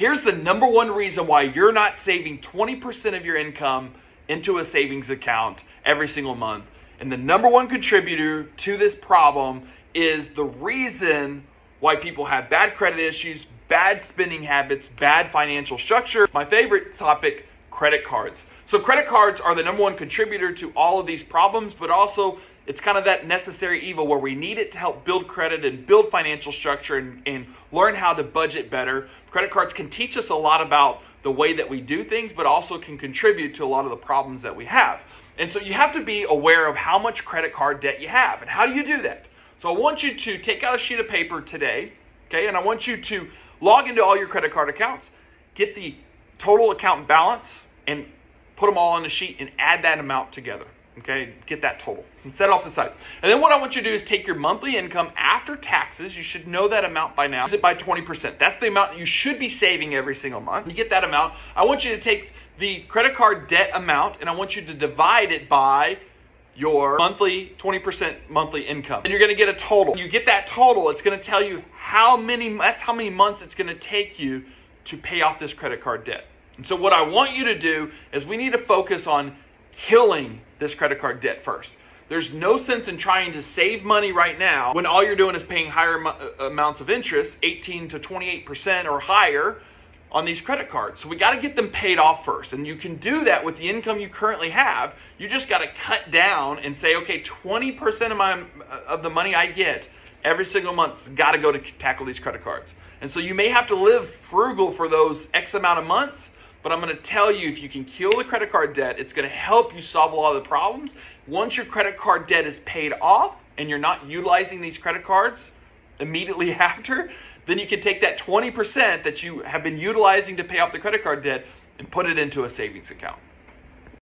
Here's the number one reason why you're not saving 20% of your income into a savings account every single month. And the number one contributor to this problem is the reason why people have bad credit issues, bad spending habits, bad financial structure. My favorite topic credit cards. So, credit cards are the number one contributor to all of these problems, but also it's kind of that necessary evil where we need it to help build credit and build financial structure and, and learn how to budget better. Credit cards can teach us a lot about the way that we do things, but also can contribute to a lot of the problems that we have. And so you have to be aware of how much credit card debt you have. And how do you do that? So I want you to take out a sheet of paper today, okay, and I want you to log into all your credit card accounts, get the total account balance, and put them all on the sheet and add that amount together. Okay, get that total and set it off the side. And then what I want you to do is take your monthly income after taxes. You should know that amount by now. Use it by 20%. That's the amount you should be saving every single month. You get that amount. I want you to take the credit card debt amount and I want you to divide it by your monthly 20% monthly income. And you're going to get a total. You get that total, it's going to tell you how many that's how many months it's going to take you to pay off this credit card debt. And so what I want you to do is we need to focus on killing this credit card debt first. There's no sense in trying to save money right now when all you're doing is paying higher uh, amounts of interest, 18 to 28% or higher on these credit cards. So we got to get them paid off first. And you can do that with the income you currently have. You just got to cut down and say, okay, 20% of my of the money I get every single month's got to go to tackle these credit cards. And so you may have to live frugal for those X amount of months, but I'm going to tell you if you can kill the credit card debt, it's going to help you solve a lot of the problems. Once your credit card debt is paid off and you're not utilizing these credit cards immediately after, then you can take that 20% that you have been utilizing to pay off the credit card debt and put it into a savings account.